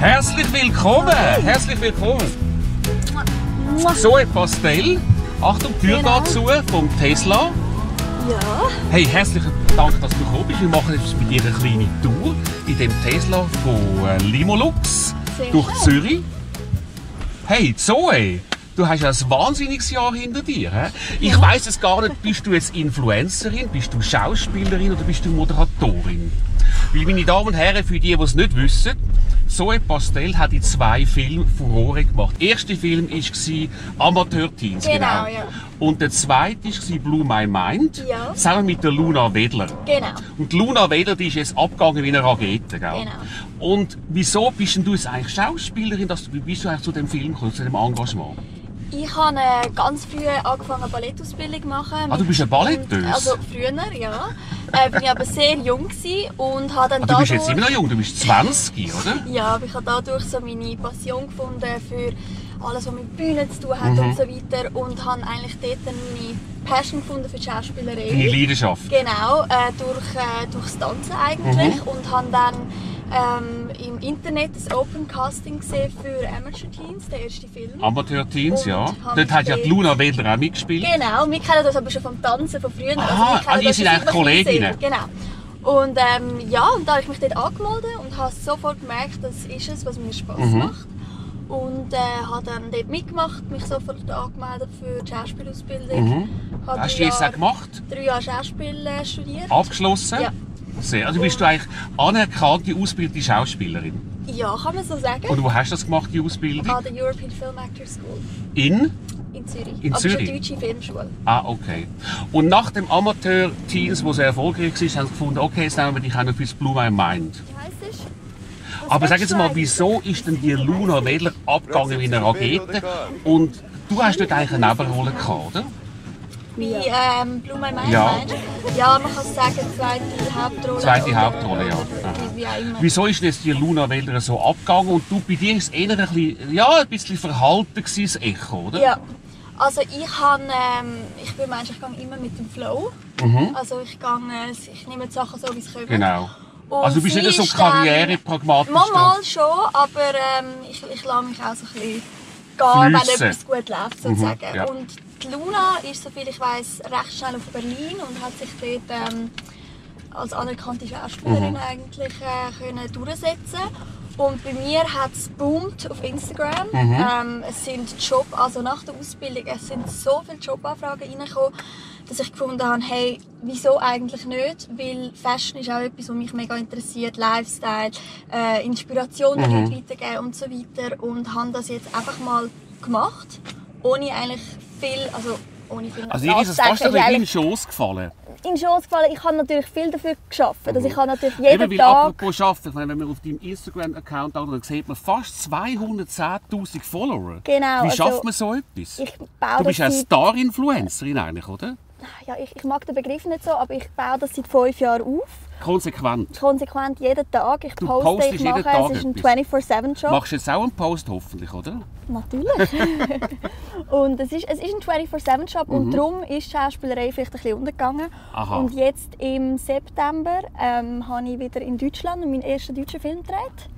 Herzlich willkommen! Herzlich willkommen! Zoe Pastel. Achtung, die Tür Genau. geht zu vom Tesla. Ja. Hey, herzlichen Dank, dass du gekommen bist. Wir machen jetzt mit dir eine kleine Tour in dem Tesla von äh, Limolux Sehr durch schön. Zürich. Hey, Zoe, du hast ja ein wahnsinniges Jahr hinter dir. He? Ich weiß es gar nicht, bist du jetzt Influencerin, bist du Schauspielerin oder bist du Moderatorin? Weil, meine Damen und Herren, für die, die es nicht wissen, Zoe Pastel hat in zwei Filmen Furore gemacht. Der erste Film war Amateur Teens. Genau, ja. Und der zweite war Blue My Mind. Ja. Zusammen mit der Luna Wedler. Genau. Und Luna Wedler, die ist jetzt abgegangen wie eine Rakete, gell? Genau. Und wieso bist denn du jetzt eigentlich Schauspielerin? Dass du, bist du eigentlich zu dem Film gekommen, zu dem Engagement? Ich habe äh, ganz früh angefangen, eine Ballettausbildung zu machen. Ah, du bist eine Balletteuse? Und- Also früher, ja. Äh, bin ich aber sehr jung und habe dann Ah, du bist jetzt immer noch jung, du bist 20, oder? Ja, aber ich habe dadurch so meine Passion gefunden für alles, was mit Bühnen zu tun Mhm. hat und so weiter. Und habe eigentlich dort meine Passion gefunden für die Schauspielerei. Deine Leidenschaft. Genau, äh, durch, äh, durchs Tanzen eigentlich. Mhm. Und habe dann ähm, im Internet das Open Casting gesehen für Amateur Teens, der erste Film. Amateur Teens, ja. Dort hat ja die Luna Wedler auch mitgespielt. Genau, wir kennen das aber schon vom Tanzen von früher. Aha, wir kennen ah, ihr seid eigentlich Kolleginnen. Genau. Und ähm, ja, und da habe ich mich dort angemeldet und habe sofort gemerkt, das ist es, was mir Spaß Mhm. macht. Und äh, habe dann dort mitgemacht, mich sofort angemeldet für die Schauspielausbildung. Mhm. Hast du jetzt auch gemacht? Drei Jahre Schauspiel äh, studiert. Abgeschlossen? Ja. Sehr. Also bist du eigentlich anerkannte, ausgebildete Schauspielerin. Ja, kann man so sagen. Und wo hast du das gemacht, die Ausbildung? An der European Film Actor School In? in Zürich. In aber Zürich? deutsche Filmschule. Ah, okay. Und nach dem Amateur-Teens, wo sehr erfolgreich war, haben sie gefunden, okay, jetzt nehmen wir dich auch noch fürs Blue My Mind. Wie heisst? Was Aber sag jetzt mal, wieso ist denn die Luna Wedler abgegangen wie eine Rakete? Und du hast dort eigentlich eine Nebenrolle gehabt, oder? Wie ähm, Mind Ja. meinst? Ja, man kann sagen, zweite Hauptrolle. Zweite Hauptrolle, ja. Wie, wie auch immer. Wieso ist denn jetzt die Luna Wedler so abgegangen und du bei dir ist es eher ein bisschen, ja, ein bisschen verhalten gewesen, das Echo, oder? Ja. Also ich habe, ähm, ich bin Mensch, ich gehe immer mit dem Flow. Also ich gehe, ich nehme die Sachen so, wie sie kommen. Mhm. Genau. Und Also du bist nicht so dann- karrierepragmatisch. Mal, da. mal schon, aber ähm, ich, ich lasse mich auch so ein bisschen gehen, wenn Fliessen. etwas gut läuft, sozusagen. Mhm, ja. Und die Luna ist, soviel ich weiß, recht schnell auf Berlin und hat sich dort ähm, als anerkannte Schauspielerin Mhm. eigentlich äh, können durchsetzen und bei mir hat es boomt auf Instagram. Mhm. Ähm, es sind Job, also nach der Ausbildung, es sind so viele Jobanfragen reingekommen, dass ich gefunden habe, hey, wieso eigentlich nicht? Weil Fashion ist auch etwas, was mich mega interessiert, Lifestyle, äh, Inspiration Mhm. Weitergeben und so weiter. Und habe das jetzt einfach mal gemacht, ohne eigentlich viel, also ohne viel Also dir ist es fast ein bisschen in den Schoss gefallen. in die Chance gefallen. Ich habe natürlich viel dafür geschafft. Also ich habe natürlich jeden Mhm. Eben, weil Tag... apropos ich meine, wenn man auf deinem Instagram-Account anschaut, dann sieht man fast 210'000 Follower. Genau, Wie also schafft man so etwas? Ich baue du bist eine seit- Star-Influencerin eigentlich, oder? Ja, ich, ich mag den Begriff nicht so, aber ich baue das seit fünf Jahren auf. Konsequent. Konsequent jeden Tag. Ich Du poste, ich mache. Tag es ist ein etwas. 24-7-Job. Machst du jetzt auch einen Post hoffentlich, oder? Natürlich. und es ist, es ist ein 24-7-Job und darum ist die Schauspielerei vielleicht ein bisschen untergegangen. Mhm. Aha. Und jetzt im September ähm, habe ich wieder in Deutschland meinen ersten deutschen Film gedreht.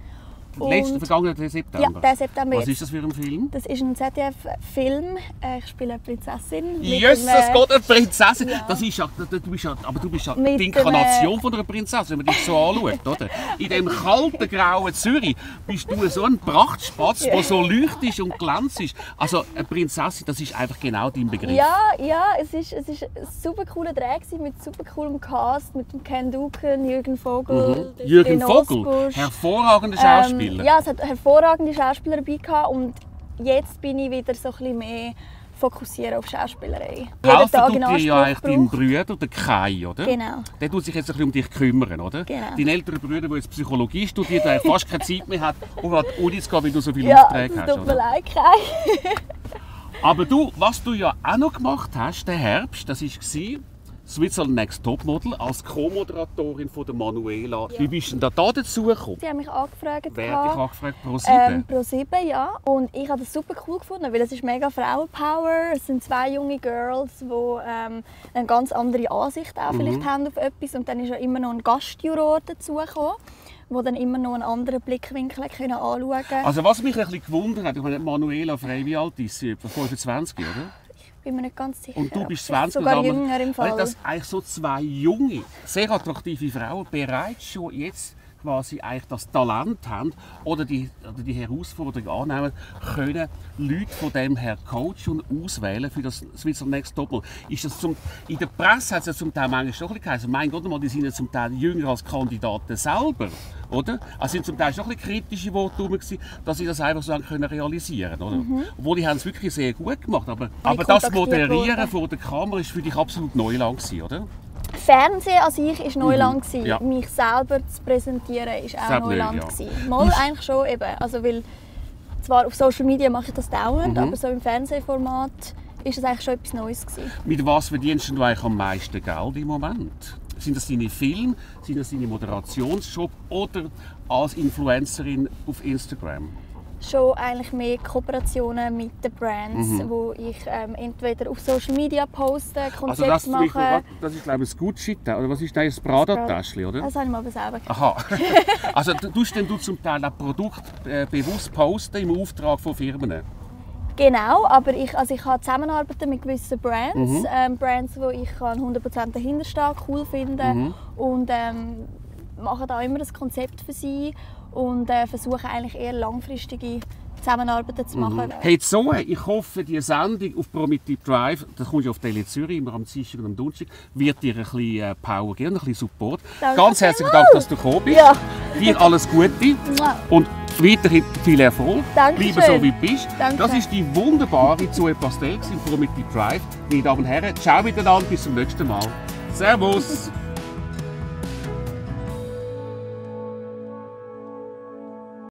Letzten vergangenen September. Ja, der September Was ist das für ein Film? Das ist ein ZDF-Film. Äh, Ich spiele eine Prinzessin. Jesus einem- Gott, eine Prinzessin! Ja. Das ist ja, du bist ja, aber du bist ja Mit die Inkarnation von einer Prinzessin, wenn man dich so anschaut, oder? In dem kalten, grauen Zürich bist du so ein Prachtspatz, der so leuchtet und glänzt. Also eine Prinzessin, das ist einfach genau dein Begriff. Ja, ja, es ist, es ist ein super cooler Dreh mit super coolem Cast, mit dem Ken Duken, Jürgen Vogel, Mhm. Jürgen Vogel, hervorragender Ähm, Schauspieler. ja, es hat hervorragende Schauspieler dabei gehabt und jetzt bin ich wieder so ein bisschen mehr fokussiert auf Schauspielerei. Helfen tut dir ja eigentlich dein. Bruder, der Kai, oder? Genau. Der tut sich jetzt ein bisschen um dich kümmern, oder? Genau. Dein älterer Bruder, der jetzt Psychologie studiert, der fast keine Zeit mehr hat, um an die Uni zu gehen, weil du so viele Ja, Aufträge hast, tut mir leid, Kai. Aber du, was du ja auch noch gemacht hast, den Herbst, das war Switzerland Next Topmodel als Co-Moderatorin von der Manuela. Wie bist du denn da, da dazu gekommen? Sie haben mich angefragt. Wer hat dich angefragt? Pro 7? Ähm, Pro 7, ja. Und ich habe das super cool gefunden, weil es ist mega Frauenpower. Es sind zwei junge Girls, die ähm, eine ganz andere Ansicht auch Mhm. vielleicht haben auf etwas. Und dann ist ja immer noch ein Gastjuror dazugekommen, die dann immer noch einen anderen Blickwinkel können anschauen können. Also was mich ein bisschen gewundert hat, ich meine, Manuela Frey, wie alt ist sie? Etwa 25, oder? Bin mir nicht ganz sicher. Und du bist aber 20 sogar oder jünger im Fall. Dass eigentlich so zwei junge, sehr attraktive Frauen bereits schon jetzt quasi eigentlich das Talent haben oder die, oder die Herausforderung annehmen, können Leute von dem her coachen und auswählen für das Swiss Next Topmodel. Ist das zum, in der Presse hat es ja zum Teil manchmal schon ein bisschen geheißen, mein Gott, die sind ja zum Teil jünger als Kandidaten selber. Oder? Also sind zum Teil schon ein bisschen kritische Worte gewesen, dass sie das einfach so können realisieren können. Mhm. Obwohl, die haben es wirklich sehr gut gemacht. Aber, aber das Moderieren vor der Kamera ist für dich absolut Neuland gewesen, oder? Fernsehen an sich war Neuland. Mhm. Ja. Mich selber zu präsentieren ist auch Selbst Neuland. nicht, ja. gewesen. Mal eigentlich schon eben. Also, weil zwar auf Social Media mache ich das dauernd, Mhm. aber so im Fernsehformat ist es eigentlich schon etwas Neues gewesen. Mit was verdienst du eigentlich am meisten Geld im Moment? Sind das deine Filme, sind das deine Moderationsjob oder als Influencerin auf Instagram? Schon eigentlich mehr Kooperationen mit den Brands, Mhm. wo ich ähm, entweder auf Social Media poste, Also Konzepte das, Beispiel, mache. das ist glaube ich das Gucci oder was ist das, das Prada-Täschchen, oder? Das habe ich mir aber selber gekauft. Aha. also du- tust denn du zum Teil auch Produkt äh, bewusst posten im Auftrag von Firmen? Genau, aber ich, also ich habe Zusammenarbeiten mit gewissen Brands. Mhm. Ähm, Brands, wo ich kann 100% dahinterstehen cool finde. Mhm. Und ähm, mache da immer ein Konzept für sie und äh, versuche eigentlich eher langfristige Zusammenarbeiten zu machen. Mhm. Hey Zoe, ich hoffe, die Sendung auf Promitive Drive, das kommt ja auf Tele Zürich, immer am Dienstag und am Donnerstag, wird dir ein bisschen äh, Power geben, ein bisschen Support. Danke Ganz herzlichen. Dank, dass du gekommen bist. Ja. Dir alles Gute und weiterhin viel Erfolg. Dankeschön. Bleibe so, wie du bist. Danke. Das ist die wunderbare Zoe Pastel im Promitive Drive. Meine Damen und Herren, ciao miteinander, bis zum nächsten Mal. Servus!